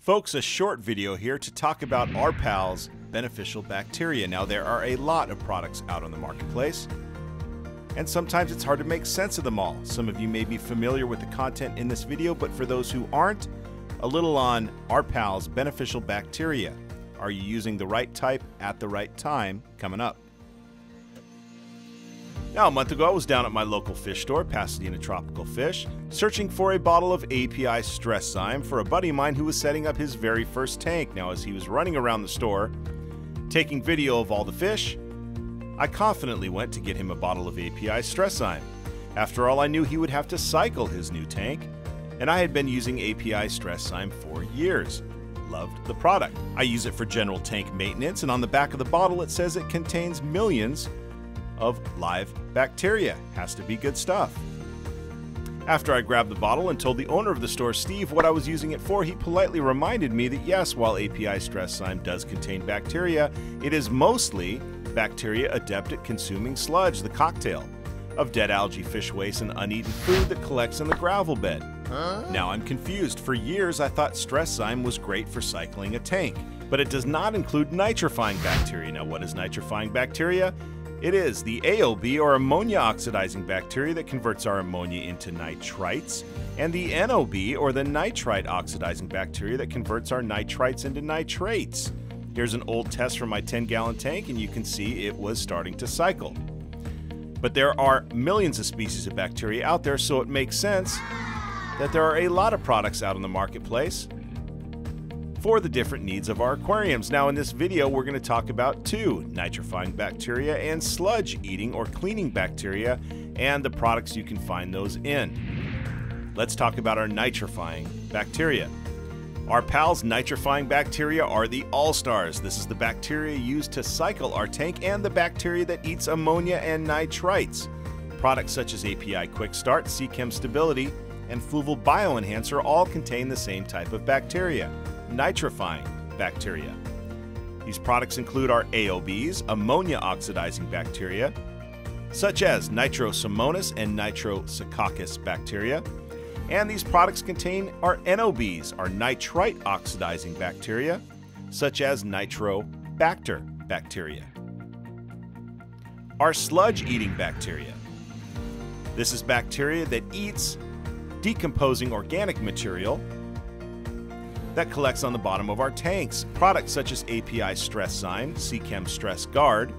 Folks, a short video here to talk about our pals, beneficial bacteria. Now, there are a lot of products out on the marketplace, and sometimes it's hard to make sense of them all. Some of you may be familiar with the content in this video, but for those who aren't, a little on our pals, beneficial bacteria. Are you using the right type at the right time? Coming up. Now, a month ago, I was down at my local fish store, Pasadena Tropical Fish, searching for a bottle of API Stress Zyme for a buddy of mine who was setting up his very first tank. Now, as he was running around the store, taking video of all the fish, I confidently went to get him a bottle of API Stress Zyme. After all, I knew he would have to cycle his new tank, and I had been using API Stress Zyme for years. Loved the product. I use it for general tank maintenance, and on the back of the bottle it says it contains millions of live bacteria. Has to be good stuff. After I grabbed the bottle and told the owner of the store, Steve, what I was using it for, he politely reminded me that yes, while API Stress Zyme does contain bacteria, it is mostly bacteria adept at consuming sludge, the cocktail of dead algae, fish waste, and uneaten food that collects in the gravel bed. Huh? Now I'm confused. For years, I thought Stress Zyme was great for cycling a tank, but it does not include nitrifying bacteria. Now, what is nitrifying bacteria? It is the AOB or ammonia oxidizing bacteria that converts our ammonia into nitrites, and the NOB or the nitrite oxidizing bacteria that converts our nitrites into nitrates. Here's an old test from my 10 gallon tank, and you can see it was starting to cycle. But there are millions of species of bacteria out there, so it makes sense that there are a lot of products out in the marketplace for the different needs of our aquariums. Now in this video we're going to talk about two, nitrifying bacteria and sludge eating or cleaning bacteria and the products you can find those in. Let's talk about our nitrifying bacteria. Our pals nitrifying bacteria are the all-stars. This is the bacteria used to cycle our tank and the bacteria that eats ammonia and nitrites. Products such as API Quick Start, Seachem Stability, and Fluval Bioenhancer all contain the same type of bacteria nitrifying bacteria. These products include our AOBs, ammonia oxidizing bacteria, such as Nitrosomonas and Nitrosococcus bacteria. And these products contain our NOBs, our nitrite oxidizing bacteria, such as Nitrobacter bacteria. Our sludge eating bacteria. This is bacteria that eats decomposing organic material that collects on the bottom of our tanks. Products such as API Stress Zyme, Seachem Stress Guard,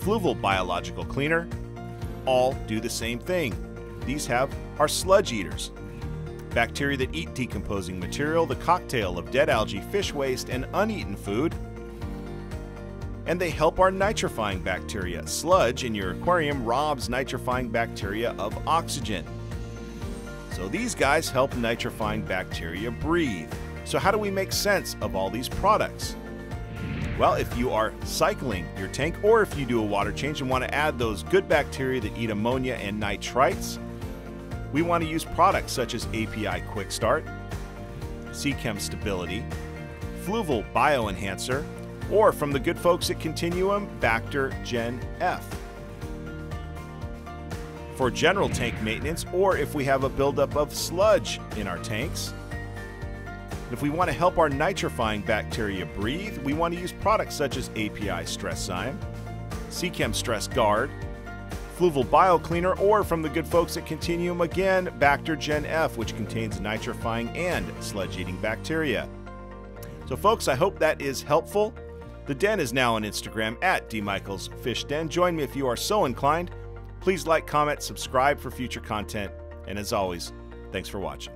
Fluval Biological Cleaner, all do the same thing. These have our sludge eaters. Bacteria that eat decomposing material, the cocktail of dead algae, fish waste, and uneaten food. And they help our nitrifying bacteria. Sludge in your aquarium robs nitrifying bacteria of oxygen. So these guys help nitrifying bacteria breathe. So, how do we make sense of all these products? Well, if you are cycling your tank or if you do a water change and want to add those good bacteria that eat ammonia and nitrites, we want to use products such as API Quick Start, Seachem Stability, Fluval Bioenhancer, or from the good folks at Continuum, Bacter Gen F. For general tank maintenance, or if we have a buildup of sludge in our tanks, if we want to help our nitrifying bacteria breathe, we want to use products such as API Stress Zyme, Seachem Stress Guard, Fluval BioCleaner, or from the good folks at Continuum again, Bacter Gen F, which contains nitrifying and sludge eating bacteria. So, folks, I hope that is helpful. The Den is now on Instagram at dmichaels Fish Den. Join me if you are so inclined. Please like, comment, subscribe for future content. And as always, thanks for watching.